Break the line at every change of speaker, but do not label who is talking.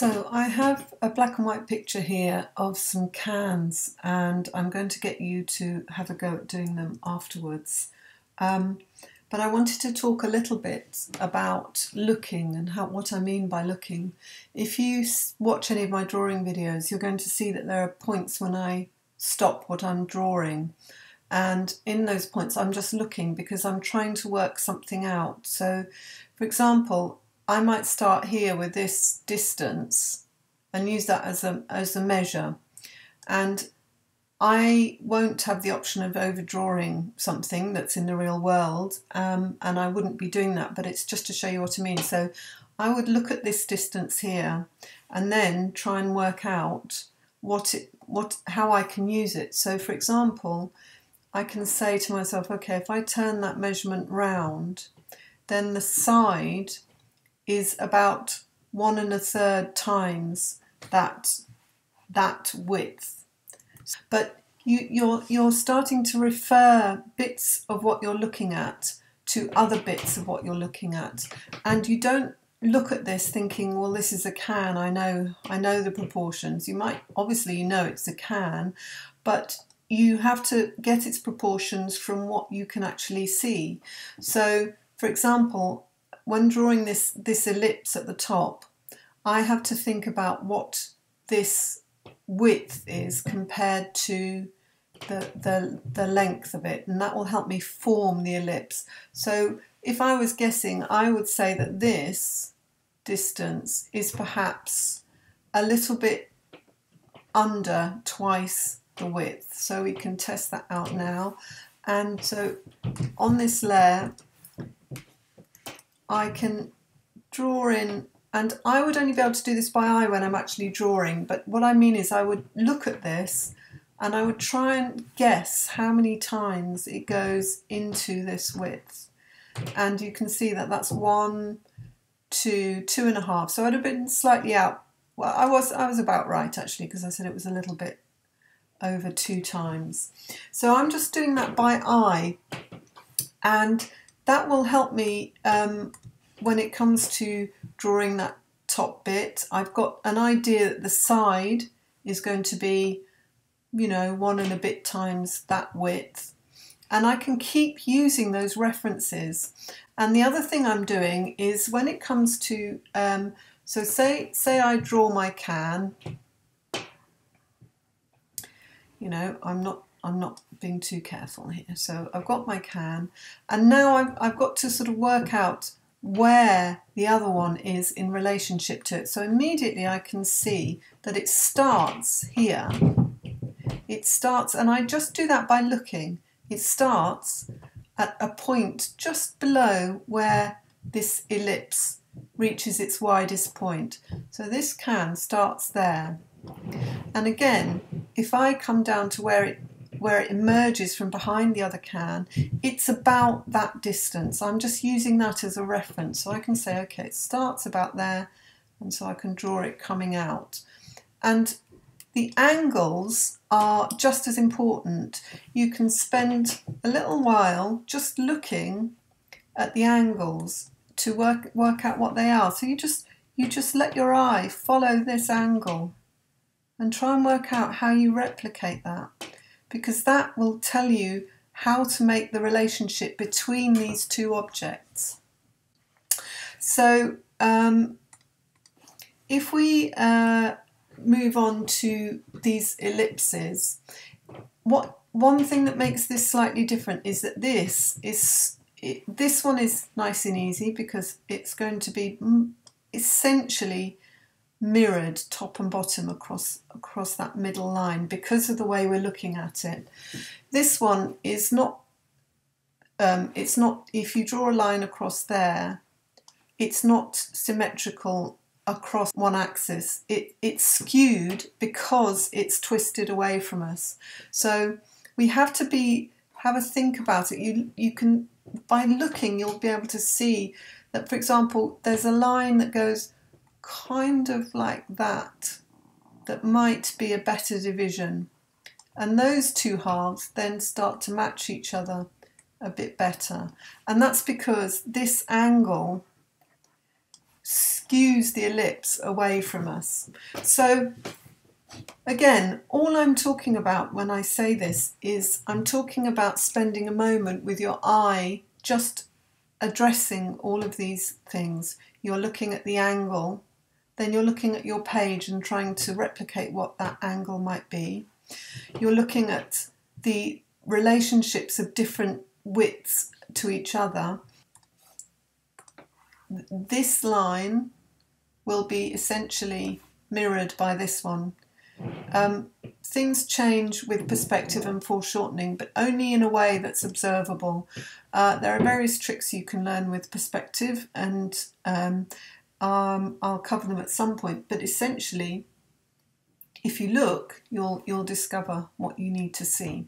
So I have a black and white picture here of some cans and I'm going to get you to have a go at doing them afterwards. Um, but I wanted to talk a little bit about looking and how, what I mean by looking. If you watch any of my drawing videos, you're going to see that there are points when I stop what I'm drawing. And in those points, I'm just looking because I'm trying to work something out. So, for example, I might start here with this distance and use that as a, as a measure. And I won't have the option of overdrawing something that's in the real world, um, and I wouldn't be doing that, but it's just to show you what I mean. So I would look at this distance here and then try and work out what it, what, how I can use it. So for example, I can say to myself, okay, if I turn that measurement round, then the side is about one and a third times that that width. But you, you're you're starting to refer bits of what you're looking at to other bits of what you're looking at, and you don't look at this thinking, well, this is a can. I know I know the proportions. You might obviously you know it's a can, but you have to get its proportions from what you can actually see. So, for example, when drawing this, this ellipse at the top, I have to think about what this width is compared to the, the, the length of it and that will help me form the ellipse. So if I was guessing I would say that this distance is perhaps a little bit under twice the width so we can test that out now and so on this layer I can draw in, and I would only be able to do this by eye when I'm actually drawing, but what I mean is I would look at this and I would try and guess how many times it goes into this width. And you can see that that's one, two, two and a half. So I'd have been slightly out. Well, I was I was about right actually because I said it was a little bit over two times. So I'm just doing that by eye and that will help me um, when it comes to drawing that top bit. I've got an idea that the side is going to be, you know, one and a bit times that width. And I can keep using those references. And the other thing I'm doing is when it comes to, um, so say, say I draw my can, you know, I'm not I'm not being too careful here. So I've got my can, and now I've, I've got to sort of work out where the other one is in relationship to it. So immediately I can see that it starts here. It starts, and I just do that by looking. It starts at a point just below where this ellipse reaches its widest point. So this can starts there. And again, if I come down to where it where it emerges from behind the other can, it's about that distance. I'm just using that as a reference. So I can say, okay, it starts about there, and so I can draw it coming out. And the angles are just as important. You can spend a little while just looking at the angles to work work out what they are. So you just you just let your eye follow this angle and try and work out how you replicate that because that will tell you how to make the relationship between these two objects. So um, if we uh, move on to these ellipses, what one thing that makes this slightly different is that this is it, this one is nice and easy because it's going to be essentially mirrored top and bottom across across that middle line because of the way we're looking at it. This one is not um, it's not if you draw a line across there it's not symmetrical across one axis. It it's skewed because it's twisted away from us. So we have to be have a think about it. You you can by looking you'll be able to see that for example there's a line that goes kind of like that, that might be a better division. And those two halves then start to match each other a bit better. And that's because this angle skews the ellipse away from us. So again, all I'm talking about when I say this is I'm talking about spending a moment with your eye just addressing all of these things. You're looking at the angle, then you're looking at your page and trying to replicate what that angle might be. You're looking at the relationships of different widths to each other. This line will be essentially mirrored by this one. Um, things change with perspective and foreshortening, but only in a way that's observable. Uh, there are various tricks you can learn with perspective, and um, um, I'll cover them at some point. But essentially, if you look, you'll you'll discover what you need to see.